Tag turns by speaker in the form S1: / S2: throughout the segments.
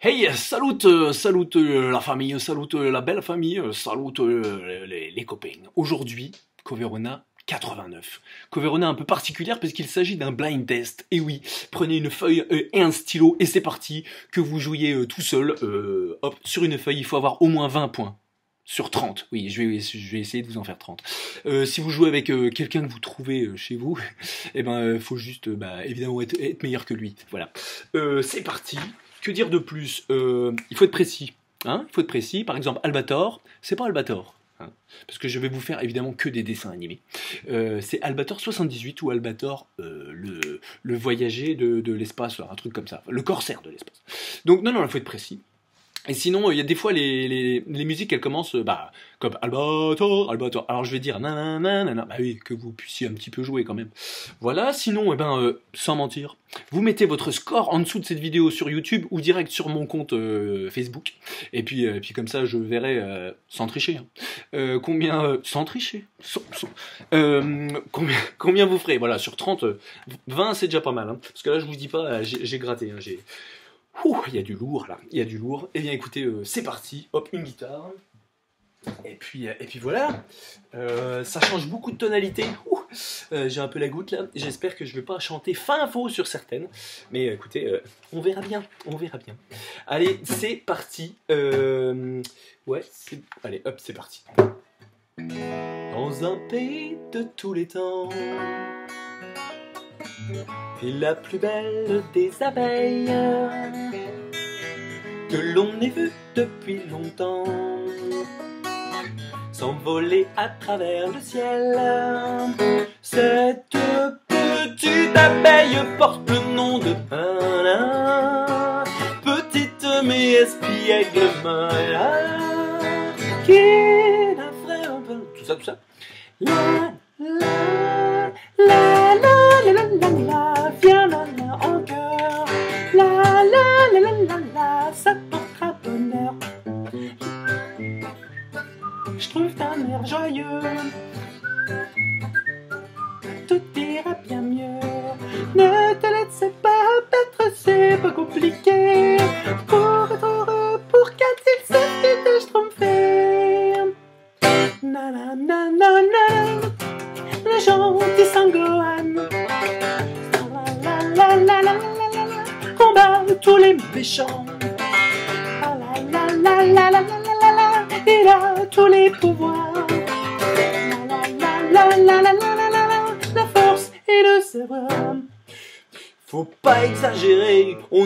S1: Hey, salut, salut la famille, salut la belle famille, salut les, copains. Aujourd'hui, Coverona 89. Coverona un peu particulière parce qu'il s'agit d'un blind test. Et oui, prenez une feuille euh, et un stylo et c'est parti. Que vous jouiez euh, tout seul, euh, sur une feuille, il faut avoir au moins 20 points. Sur 30, oui, je vais, essayer de vous en faire 30. Euh, si vous jouez avec quelqu'un que vous trouvez chez vous, eh ben, faut juste, bah, évidemment, être, être meilleur que lui. Voilà. C'est parti. Que dire de plus Euh, Il faut être précis. Hein il faut être précis. Par exemple, Albator, c'est pas Albator. hein, parce que je vais vous faire évidemment que des dessins animés. Euh, c'est Albator 78 ou Albator euh, le, le voyager de, de l'espace, un truc comme ça. Le corsaire de l'espace. Donc non, non, il faut être précis. Et sinon, il y a des fois les, les, musiques, elles commencent euh, bah, comme Albator, Albator. Alors je vais dire nanana. Bah oui, que vous puissiez un petit peu jouer quand même. Voilà, sinon, eh ben, euh, sans mentir, vous mettez votre score en dessous de cette vidéo sur YouTube ou direct sur mon compte euh, Facebook. Et puis, euh, puis comme ça, je verrai, euh, sans tricher, hein, euh, combien... euh, sans tricher? Euh, combien, combien vous ferez? Voilà, sur 30, euh, 20 c'est déjà pas mal. hein. parce que là, je vous dis pas, euh, j'ai gratté. hein. Il y a du lourd là, il y a du lourd. Eh bien écoutez, euh, c'est parti. Hop, une guitare. Et puis, euh, et puis voilà. Euh, ça change beaucoup de tonalité. J'ai un peu la goutte là. J'espère que je vais pas chanter fin faux sur certaines. Mais écoutez, on verra bien. On verra bien. Allez, c'est parti. Ouais, allez, hop, c'est parti. Dans un pays de tous les temps. Et la plus belle des abeilles que l'on ait vue depuis longtemps s'envoler à travers le ciel. Cette petite abeille porte le nom de Anna, petite mais espiègle qui frère un peu. Tout ça, tout ça. Pas compliqué. Pour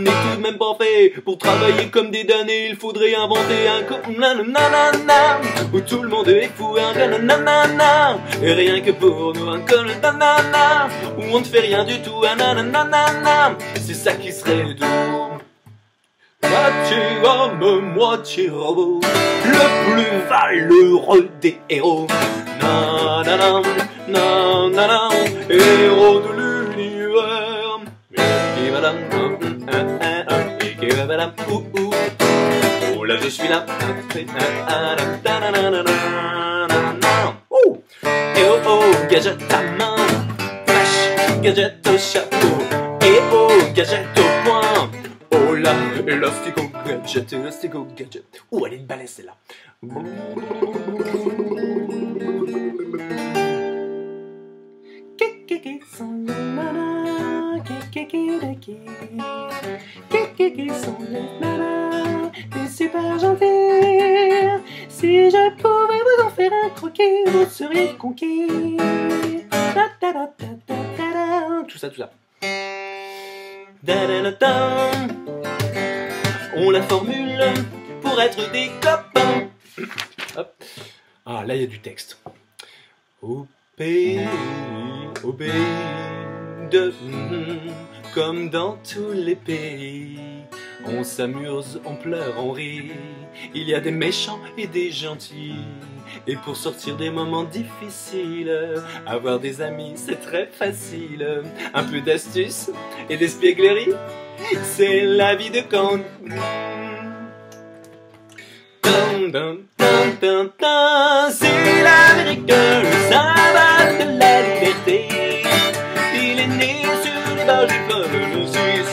S1: n'est tout de même pas fait Pour travailler comme des damnés, il faudrait inventer un co... nanana Où tout le monde est fou, un Et rien que pour nous, un con nanana Où on ne fait rien du tout, un nanana C'est ça qui serait doux Moitié homme, moitié robot. Le plus valeureux des héros. Nanana, nanana Héros de hum, hum, hum, Mickey Madame, ouh, ouh. Oh là je suis là Ouh. Et oh oh, gadget ta main Flash, gadget au chapeau Et oh, gadget au poing Oh là, élastico gadget, élastico gadget Ouh, elle est balèze celle-là kikiki Kikiki sont les des super gentils. Si je pouvais vous en faire un croquis, vous seriez conquis. Tout ça, tout ça. On la formule pour être des copains. Ah, là, il y a du texte. Au pays, de comme dans tous les pays. On s'amuse, on pleure, on rit. Il y a des méchants et des gentils. Et pour sortir des moments difficiles, avoir des amis, c'est très facile. Un peu d'astuce et d'espièglerie, c'est la vie de dun, C'est l'Amérique, le symbole de la liberté. Est né sur les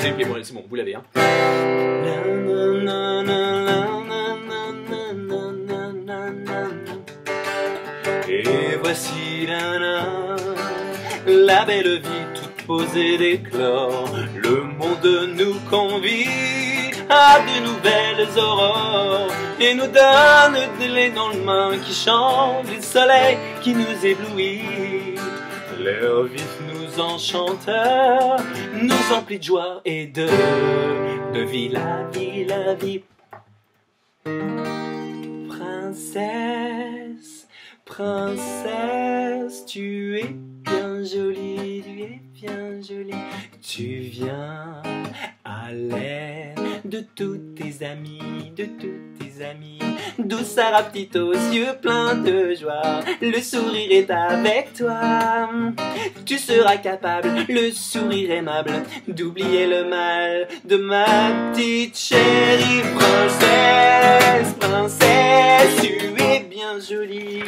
S1: c'est bon, c'est bon, vous l'avez, hein. Et voici la, la belle vie toute posée d'éclore. Le monde nous convie à de nouvelles aurores et nous donne des lendemains qui chantent, le soleil qui nous éblouit. L'air vif nous enchante, nous emplit de joie et de, de vie, la vie, la vie. Princesse, princesse, tu es bien jolie, tu es bien jolie. Tu viens à l'aide de tous tes amis, de tous tes amis. Douce Sarah petite aux yeux pleins de joie, le sourire est avec toi. Tu seras capable, le sourire aimable, d'oublier le mal de ma petite chérie princesse, princesse, tu es bien jolie.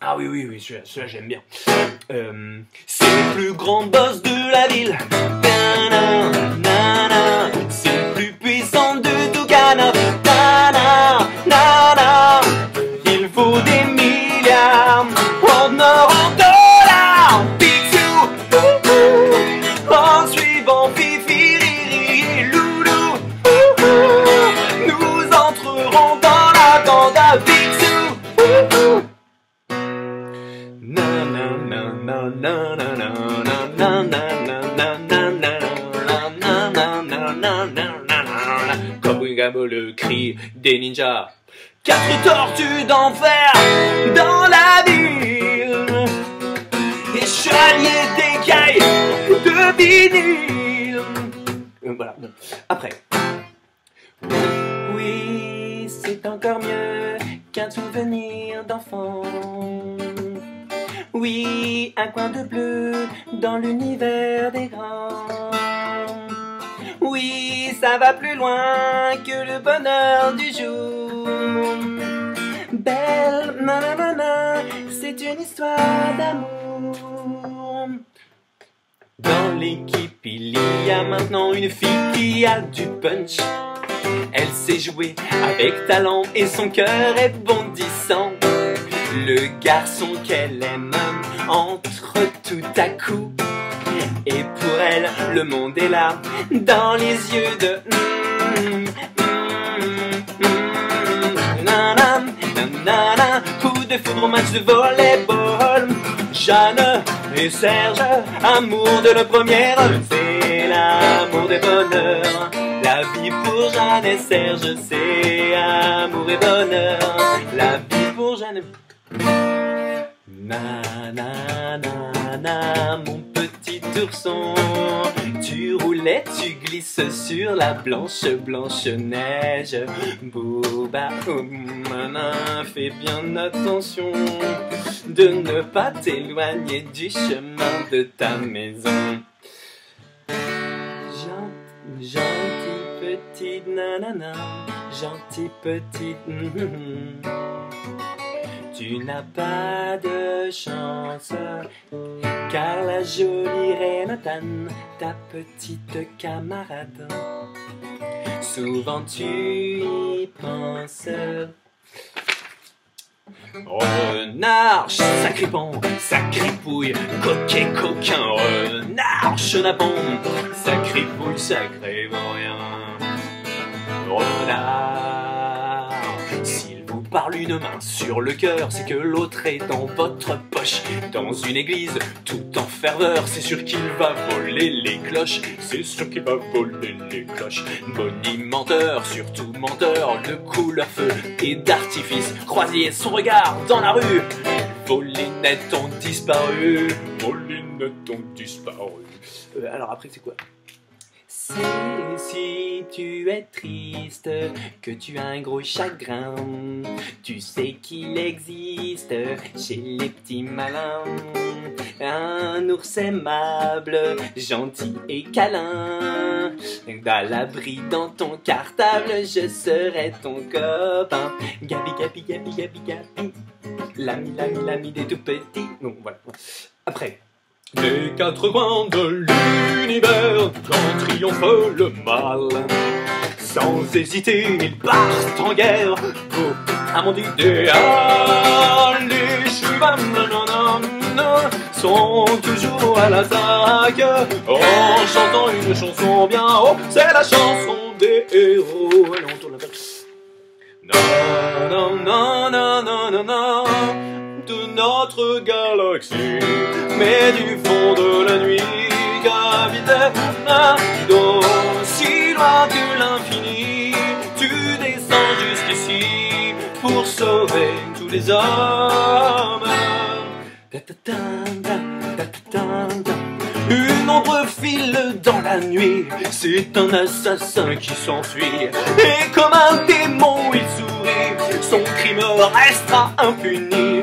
S1: Ah oui, oui, oui, celui-là, j'aime bien. Euh, c'est le plus grand boss de la ville. C'est le plus puissant de Ghana. Quatre tortues d'enfer dans la ville. Et chevaliers d'écailles de vinyle. Voilà. Après. Oui, c'est encore mieux qu'un souvenir d'enfant. Oui, un coin de bleu dans l'univers des grands. Ça va plus loin que le bonheur du jour. Belle, nanana, c'est une histoire d'amour. Dans l'équipe, il y a maintenant une fille qui a du punch. Elle sait jouer avec talent et son cœur est bondissant. Le garçon qu'elle aime entre tout à coup. Et pour elle, le monde est là, dans les yeux de... Coup de foudre au match de volleyball. Jeanne et Serge, amour de la première, c'est l'amour des bonheurs. La vie pour Jeanne et Serge, c'est amour et bonheur. La vie pour Jeanne. Na na na na, mon tu roulais, tu glisses sur la blanche blanche neige. Bouba, mana, fais bien attention de ne pas t'éloigner du chemin de ta maison. Gentil, gentil petite nanana, gentil petite. Tu n'as pas de chance, car la jolie Renatan, ta petite camarade, souvent tu y penses. Renard, sacripant, sacripouille, coquet, coquin, renard, chenapon, sacripouille, sacré rien. Renard, parle une main sur le cœur, c'est que l'autre est dans votre poche. Dans une église, tout en ferveur, c'est sûr qu'il va voler les cloches. C'est sûr qu'il va voler les cloches. Bonimenteur, surtout menteur, de couleur feu et d'artifice. Croisiez son regard dans la rue. Vos lunettes ont disparu. Vos lunettes ont disparu. Euh, alors après, c'est quoi? C'est si tu es triste, que tu as un gros chagrin, tu sais qu'il existe chez les petits malins un ours aimable, gentil et câlin. À l'abri dans ton cartable, je serai ton copain. Gabi, Gabi, Gabi, Gabi, Gabi. L'ami, l'ami, l'ami des tout petits. Donc voilà. Après. Des quatre coins de l'univers, quand triomphe le mal. Sans hésiter, ils partent en guerre pour un monde idéal. Les chevals sont toujours à l'attaque en chantant une chanson bien haut. C'est la chanson des héros. Allez. Non, non, non, non, non, non, notre galaxie, mais du fond de la nuit, gravitait d'aussi loin que l'infini, tu descends jusqu'ici pour sauver tous les hommes. Une ombre file dans la nuit, c'est un assassin qui s'enfuit. Et comme un démon, il sourit, son crime restera impuni.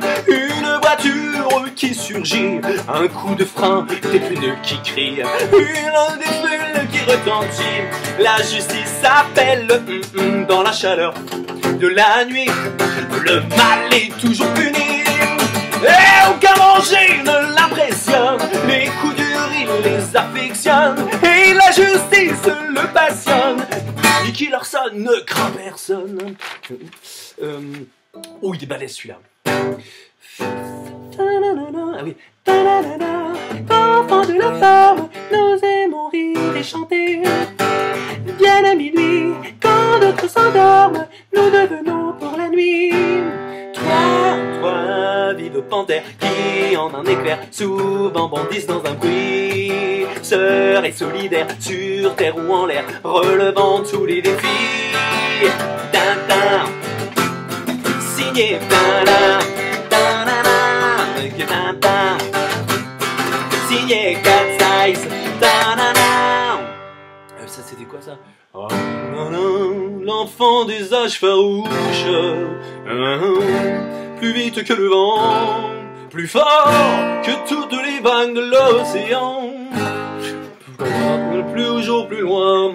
S1: Qui surgit, un coup de frein, des pneus qui crient, une des qui retentit. La justice appelle hum, hum, dans la chaleur de la nuit. Le mal est toujours puni. Et aucun danger ne l'impressionne. Les coups durs, il les affectionne. Et la justice le passionne. Et qui leur sonne ne craint personne. Euh, oh, il est celui-là. Ah oui. Enfants de la forme, nous aimons rire et chanter. Bien à minuit, quand d'autres s'endorment, nous devenons pour la nuit. Trois, trois vives panthères qui en un éclair souvent bondissent dans un bruit. Sœurs et solidaires sur terre ou en l'air, relevant tous les défis. Tintin, signé Tintin, c'était quoi ça Oh, non, non, L'enfant des âges farouches, plus vite que le vent, plus fort que toutes les vagues de l'océan, plus au jour, plus loin.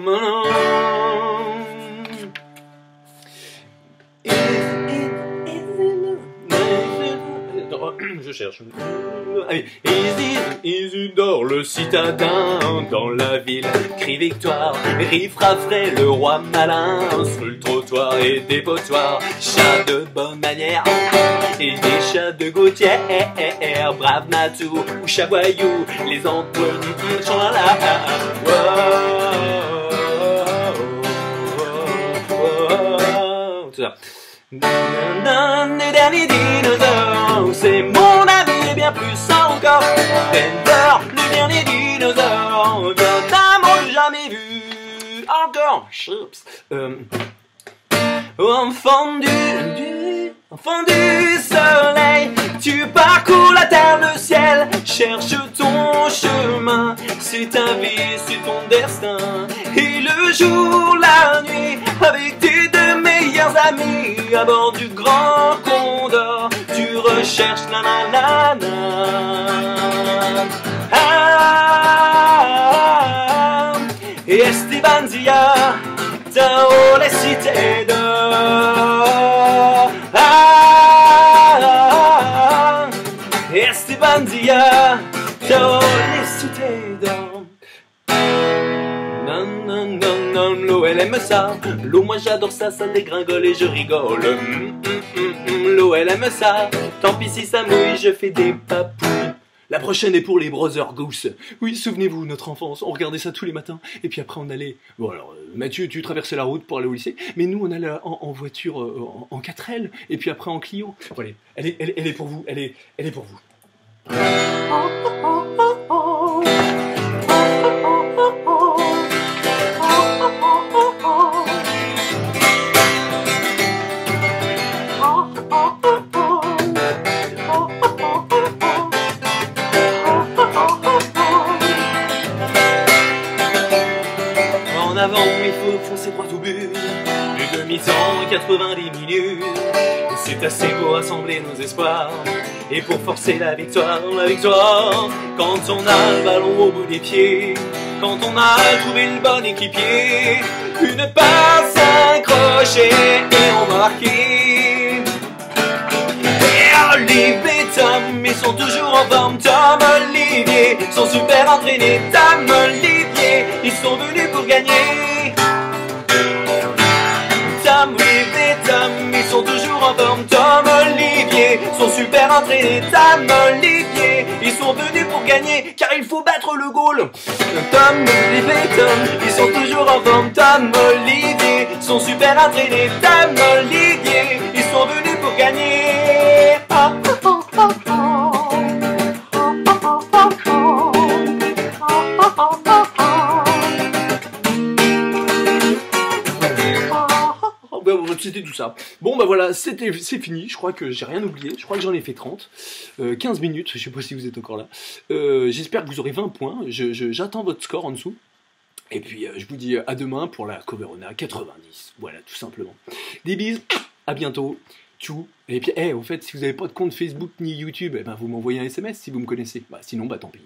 S1: Je cherche. Allez. Isidore, le citadin, dans la ville, crie victoire, riffra frais, le roi malin, sur le trottoir et des potoirs, chat de bonne manière, et des chats de gouttière, brave matou, ou chavoyou, les emplois, sont là, tout ça. Dernier dinosaure, c'est mon Denver, le dernier dinosaure, d'un jamais vu encore. Chips. Euh, enfant du soleil, tu parcours la terre, le ciel, cherche ton chemin. C'est ta vie, c'est ton destin. Le jour, la nuit, avec tes deux meilleurs amis, à bord du grand condor, tu recherches la la. Ah, et Esteban Zia, dans les cités d'or. Ça. L'eau, moi j'adore ça, ça dégringole et je rigole. Hum, hum, hum, L'eau elle aime ça. Tant pis si ça mouille, je fais des papouilles. La prochaine est pour les Brothers Goose. Oui, souvenez-vous, notre enfance, on regardait ça tous les matins, et puis après on allait... Bon alors, euh, Mathieu, tu traversais la route pour aller au lycée, mais nous on allait en, voiture, euh, en, en 4L, et puis après en Clio. Bon, allez, elle est, pour vous, elle est, elle est pour vous. Avant, il faut foncer droit au but. Une demi-temps, 90 minutes. C'est assez pour rassembler nos espoirs. Et pour forcer la victoire, la victoire. Quand on a le ballon au bout des pieds. Quand on a trouvé le bon équipier. Une passe accrochée et on marqué. Et Olivier Tom
S2: ils sont toujours en forme. Tom Olivier sont super entraînés. Tom Olivier, ils sont Tom Tom, ils sont toujours en forme. Tom Olivier sont super entraînés. Tom Olivier, ils sont venus pour gagner, car il faut battre le goal. Tom Olivier, Tom, ils sont toujours en forme. Tom Olivier sont super entraînés. Tom Olivier, ils sont venus pour gagner.
S1: C'était tout ça. Bon bah voilà, c'est fini. Je crois que j'ai rien oublié. Je crois que j'en ai fait 30. Euh, 15 minutes, je sais pas si vous êtes encore là. Euh, J'espère que vous aurez 20 points. Je- J'attends votre score en dessous. Et puis euh, je vous dis à demain pour la Coverona 90. Voilà, tout simplement. Des bises, à bientôt. Tchou. Et puis, eh, au fait, si vous n'avez pas de compte Facebook ni YouTube, eh ben, vous m'envoyez un SMS si vous me connaissez. Bah, sinon, bah tant pis.